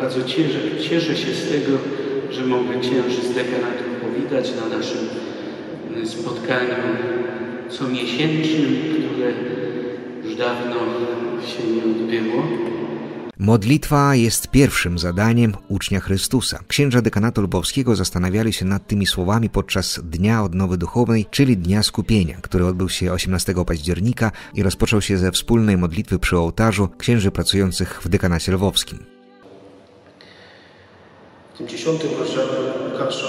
bardzo cieszę, cieszę się z tego, że mogę księży z dekanatu powitać na naszym y, spotkaniu comiesięcznym, które już dawno się nie odbyło. Modlitwa jest pierwszym zadaniem ucznia Chrystusa. Księża dekanatu lubowskiego zastanawiali się nad tymi słowami podczas Dnia Odnowy Duchownej, czyli Dnia Skupienia, który odbył się 18 października i rozpoczął się ze wspólnej modlitwy przy ołtarzu księży pracujących w dekanacie lwowskim. W tym dziesiątym rozdziale Łukasza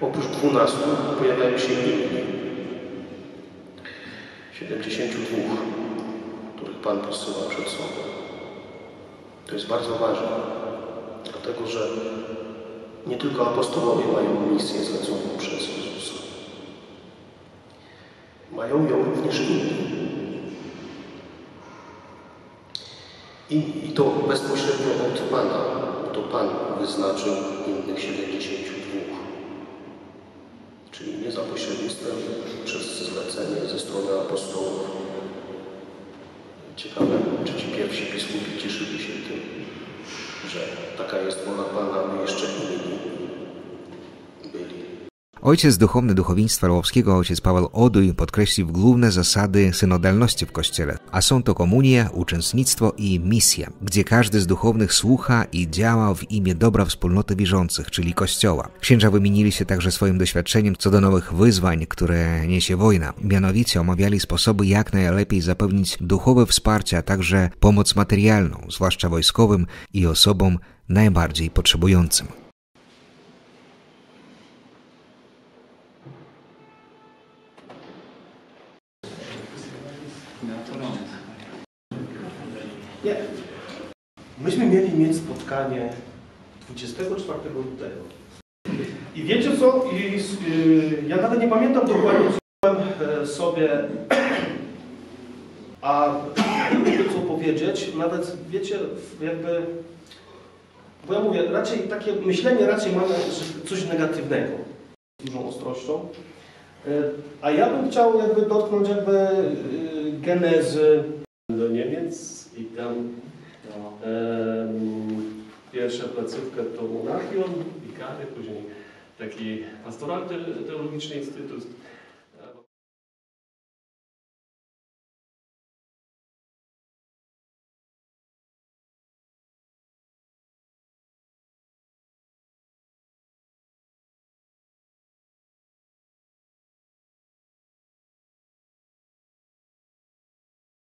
oprócz dwunastu pojawiają się inni. 72, których Pan posyła przed sobą. To jest bardzo ważne, dlatego że nie tylko apostołowie mają misję zleconą przez Jezusa. Mają ją również inni. I, I to bezpośrednio od Pana. To Pan wyznaczył innych 72. Czyli nie za pośrednictwem, przez zlecenie ze strony apostołów. Ciekawe, czy ci pierwsi biskupi cieszyli się tym, że taka jest wola Pana, aby jeszcze byli. Ojciec duchowny duchowieństwa lwowskiego, ojciec Paweł Oduj, podkreślił główne zasady synodalności w Kościele, a są to komunia, uczestnictwo i misja, gdzie każdy z duchownych słucha i działa w imię dobra wspólnoty wierzących, czyli Kościoła. Księża wymienili się także swoim doświadczeniem co do nowych wyzwań, które niesie wojna. Mianowicie omawiali sposoby, jak najlepiej zapewnić duchowe wsparcie, a także pomoc materialną, zwłaszcza wojskowym i osobom najbardziej potrzebującym. Nie. Myśmy mieli mieć spotkanie 24 lutego. I wiecie co? I, y, ja nawet nie pamiętam dokładnie, co chciałem e, sobie, a co powiedzieć. Nawet wiecie, jakby. Bo ja mówię, raczej takie myślenie raczej mamy coś negatywnego z dużą ostrością. E, A ja bym chciał jakby dotknąć jakby y, genezy do Niemiec i tam em, pierwsza placówka to Monachium, Wikary, później taki pastoralny teologiczny instytut.